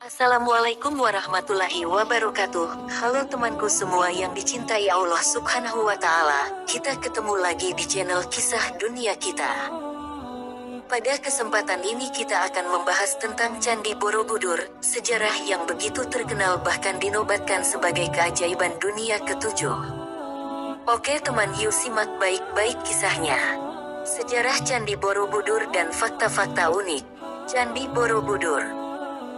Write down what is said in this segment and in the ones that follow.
Assalamualaikum warahmatullahi wabarakatuh. Halo temanku semua yang dicintai Allah Subhanahu wa Ta'ala. Kita ketemu lagi di channel Kisah Dunia Kita. Pada kesempatan ini, kita akan membahas tentang Candi Borobudur, sejarah yang begitu terkenal, bahkan dinobatkan sebagai keajaiban dunia ketujuh. Oke, teman, yuk simak baik-baik kisahnya. Sejarah Candi Borobudur dan fakta-fakta unik. Candi Borobudur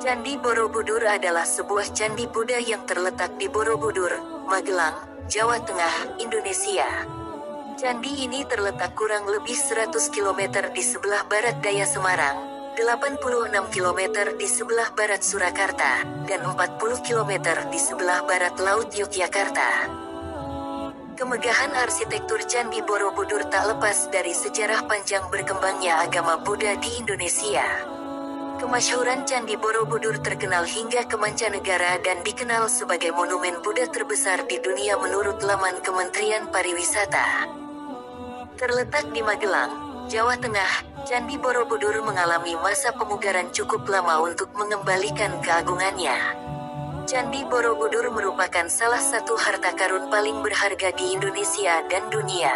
Candi Borobudur adalah sebuah candi Buddha yang terletak di Borobudur, Magelang, Jawa Tengah, Indonesia. Candi ini terletak kurang lebih 100 km di sebelah barat daya Semarang, 86 km di sebelah barat Surakarta, dan 40 km di sebelah barat Laut Yogyakarta. Kemegahan arsitektur Candi Borobudur tak lepas dari sejarah panjang berkembangnya agama Buddha di Indonesia. Kemasyhuran Candi Borobudur terkenal hingga ke mancanegara dan dikenal sebagai monumen Buddha terbesar di dunia menurut laman Kementerian Pariwisata. Terletak di Magelang, Jawa Tengah, Candi Borobudur mengalami masa pemugaran cukup lama untuk mengembalikan keagungannya. Candi Borobudur merupakan salah satu harta karun paling berharga di Indonesia dan dunia.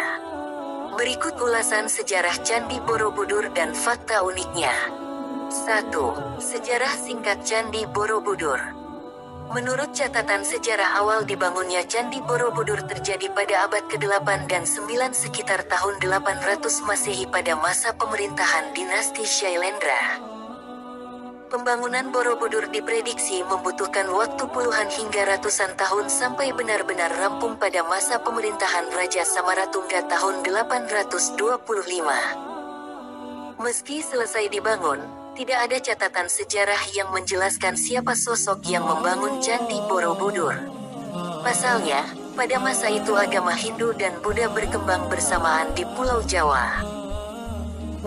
Berikut ulasan sejarah Candi Borobudur dan fakta uniknya. 1. Sejarah singkat Candi Borobudur Menurut catatan sejarah awal dibangunnya Candi Borobudur terjadi pada abad ke-8 dan 9 sekitar tahun 800 Masehi pada masa pemerintahan dinasti Shailendra. Pembangunan Borobudur diprediksi membutuhkan waktu puluhan hingga ratusan tahun sampai benar-benar rampung pada masa pemerintahan Raja Samaratungga tahun 825. Meski selesai dibangun, tidak ada catatan sejarah yang menjelaskan siapa sosok yang membangun Candi Borobudur. Pasalnya, pada masa itu agama Hindu dan Buddha berkembang bersamaan di Pulau Jawa.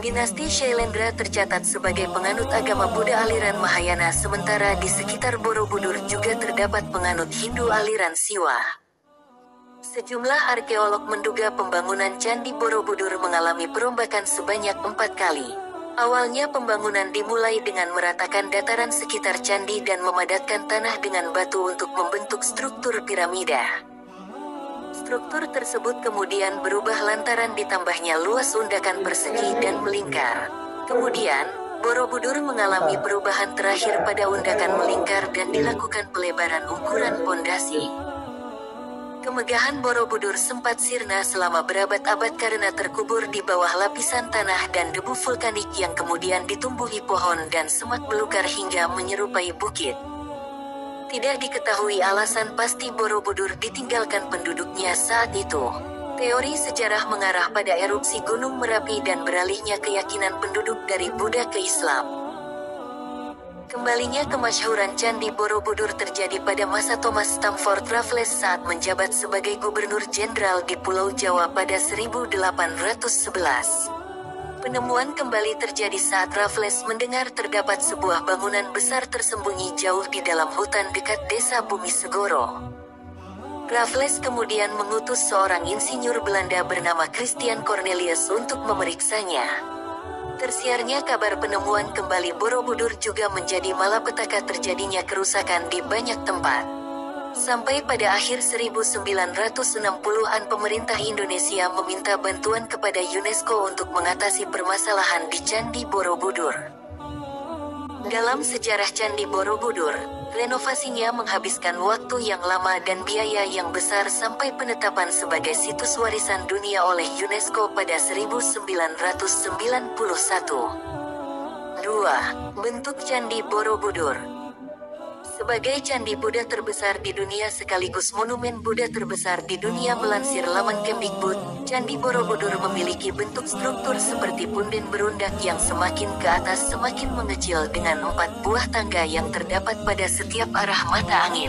Dinasti Shailendra tercatat sebagai penganut agama Buddha aliran Mahayana sementara di sekitar Borobudur juga terdapat penganut Hindu aliran Siwa. Sejumlah arkeolog menduga pembangunan Candi Borobudur mengalami perombakan sebanyak empat kali. Awalnya pembangunan dimulai dengan meratakan dataran sekitar candi dan memadatkan tanah dengan batu untuk membentuk struktur piramida. Struktur tersebut kemudian berubah lantaran ditambahnya luas undakan persegi dan melingkar. Kemudian, Borobudur mengalami perubahan terakhir pada undakan melingkar dan dilakukan pelebaran ukuran pondasi. Kemegahan Borobudur sempat sirna selama berabad-abad karena terkubur di bawah lapisan tanah dan debu vulkanik yang kemudian ditumbuhi pohon dan semak belukar hingga menyerupai bukit. Tidak diketahui alasan pasti Borobudur ditinggalkan penduduknya saat itu. Teori sejarah mengarah pada erupsi Gunung Merapi dan beralihnya keyakinan penduduk dari Buddha ke Islam. Kembalinya kemasyhuran Candi Borobudur terjadi pada masa Thomas Stamford Raffles saat menjabat sebagai Gubernur Jenderal di Pulau Jawa pada 1811. Penemuan kembali terjadi saat Raffles mendengar terdapat sebuah bangunan besar tersembunyi jauh di dalam hutan dekat desa Bumi Segoro. Raffles kemudian mengutus seorang insinyur Belanda bernama Christian Cornelius untuk memeriksanya. Tersiarnya kabar penemuan kembali Borobudur juga menjadi malapetaka terjadinya kerusakan di banyak tempat. Sampai pada akhir 1960-an pemerintah Indonesia meminta bantuan kepada UNESCO untuk mengatasi permasalahan di Candi Borobudur. Dalam sejarah Candi Borobudur, Renovasinya menghabiskan waktu yang lama dan biaya yang besar sampai penetapan sebagai situs warisan dunia oleh UNESCO pada 1991. 2. Bentuk Candi Borobudur sebagai candi Buddha terbesar di dunia sekaligus monumen Buddha terbesar di dunia melansir laman Kemdikbud, Candi Borobudur memiliki bentuk struktur seperti punden berundak yang semakin ke atas semakin mengecil dengan empat buah tangga yang terdapat pada setiap arah mata angin.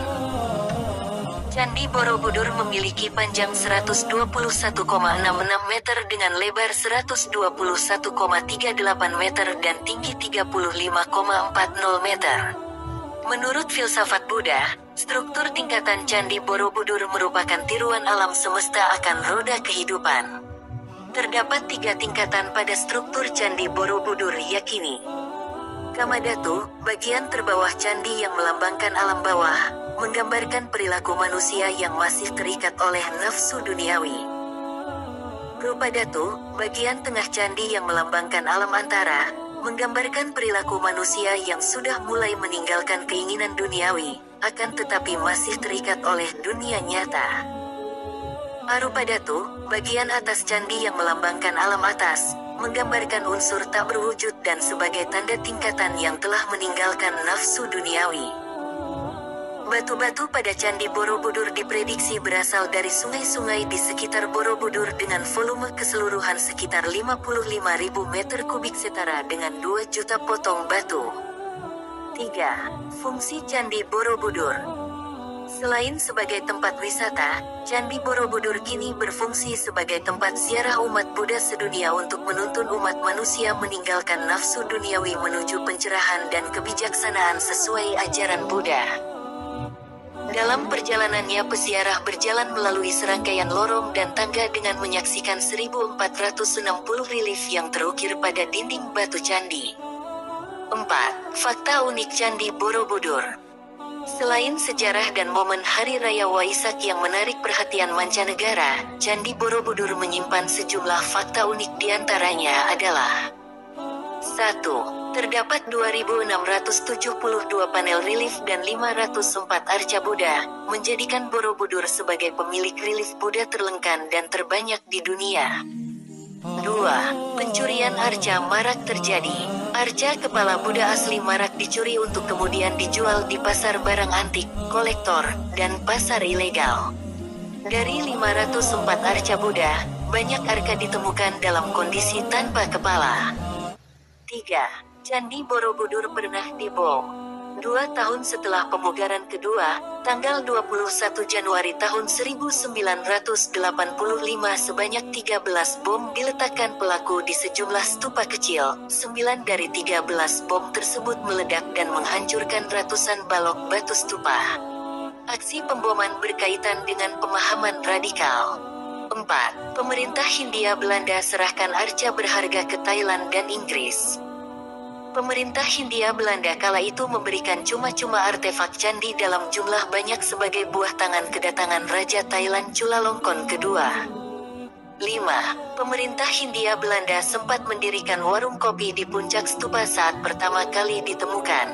Candi Borobudur memiliki panjang 121,66 meter dengan lebar 121,38 meter dan tinggi 35,40 meter. Menurut filsafat Buddha, struktur tingkatan Candi Borobudur merupakan tiruan alam semesta akan roda kehidupan. Terdapat tiga tingkatan pada struktur Candi Borobudur yakini. Kamadatu, bagian terbawah candi yang melambangkan alam bawah, menggambarkan perilaku manusia yang masih terikat oleh nafsu duniawi. Rupa Datu, bagian tengah candi yang melambangkan alam antara, menggambarkan perilaku manusia yang sudah mulai meninggalkan keinginan duniawi, akan tetapi masih terikat oleh dunia nyata. Arupa Datu, bagian atas candi yang melambangkan alam atas, menggambarkan unsur tak berwujud dan sebagai tanda tingkatan yang telah meninggalkan nafsu duniawi. Batu-batu pada Candi Borobudur diprediksi berasal dari sungai-sungai di sekitar Borobudur dengan volume keseluruhan sekitar 55.000 meter kubik setara dengan 2 juta potong batu. 3. Fungsi Candi Borobudur Selain sebagai tempat wisata, Candi Borobudur kini berfungsi sebagai tempat ziarah umat Buddha sedunia untuk menuntun umat manusia meninggalkan nafsu duniawi menuju pencerahan dan kebijaksanaan sesuai ajaran Buddha. Dalam perjalanannya pesiarah berjalan melalui serangkaian lorong dan tangga dengan menyaksikan 1460 relief yang terukir pada dinding batu candi. 4. Fakta unik Candi Borobudur Selain sejarah dan momen Hari Raya Waisak yang menarik perhatian mancanegara, Candi Borobudur menyimpan sejumlah fakta unik di antaranya adalah 1. Terdapat 2.672 panel relief dan 504 arca Buddha, menjadikan Borobudur sebagai pemilik relief Buddha terlengkan dan terbanyak di dunia. 2. Pencurian arca marak terjadi. Arca kepala Buddha asli marak dicuri untuk kemudian dijual di pasar barang antik, kolektor, dan pasar ilegal. Dari 504 arca Buddha, banyak arca ditemukan dalam kondisi tanpa kepala. 3. Candi Borobudur pernah dibom. Dua tahun setelah pemugaran kedua, tanggal 21 Januari tahun 1985 sebanyak 13 bom diletakkan pelaku di sejumlah stupa kecil. Sembilan dari 13 bom tersebut meledak dan menghancurkan ratusan balok batu stupa. Aksi pemboman berkaitan dengan pemahaman radikal. 4. Pemerintah Hindia Belanda serahkan arca berharga ke Thailand dan Inggris. Pemerintah Hindia Belanda kala itu memberikan cuma-cuma artefak candi dalam jumlah banyak sebagai buah tangan kedatangan Raja Thailand Chulalongkorn kedua. 5. Pemerintah Hindia Belanda sempat mendirikan warung kopi di puncak stupa saat pertama kali ditemukan.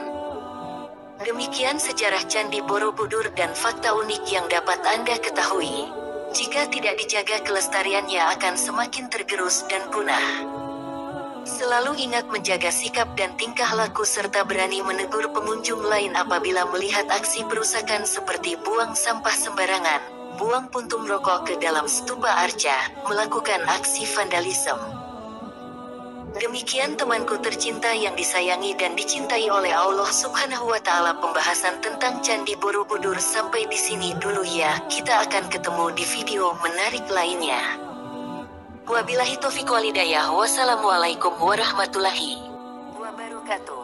Demikian sejarah Candi Borobudur dan fakta unik yang dapat Anda ketahui. Jika tidak dijaga kelestariannya akan semakin tergerus dan punah. Selalu ingat menjaga sikap dan tingkah laku serta berani menegur pengunjung lain apabila melihat aksi perusakan seperti buang sampah sembarangan, buang puntung rokok ke dalam stupa arca, melakukan aksi vandalisme. Demikian temanku tercinta yang disayangi dan dicintai oleh Allah Subhanahu wa taala pembahasan tentang Candi Borobudur sampai di sini dulu ya. Kita akan ketemu di video menarik lainnya. Wabillahi taufiq walidayah. Wassalamualaikum warahmatullahi wabarakatuh.